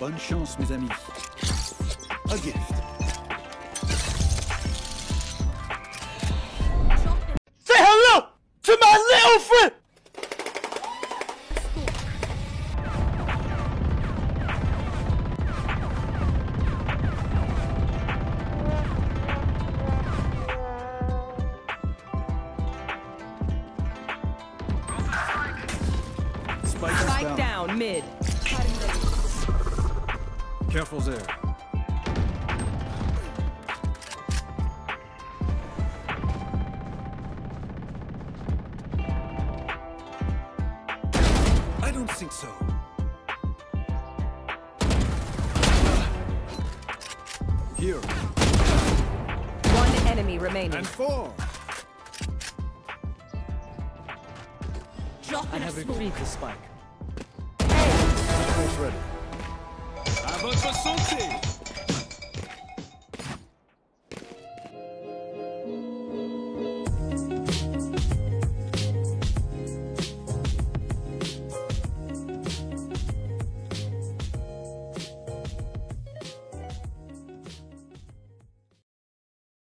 Bonne chance, mes amis. A gift. Say hello to my little friend! Spike Spike down. down mid. Careful there. I don't think so. Here. One enemy remaining. And four. I have retrieved the spike. votre santé.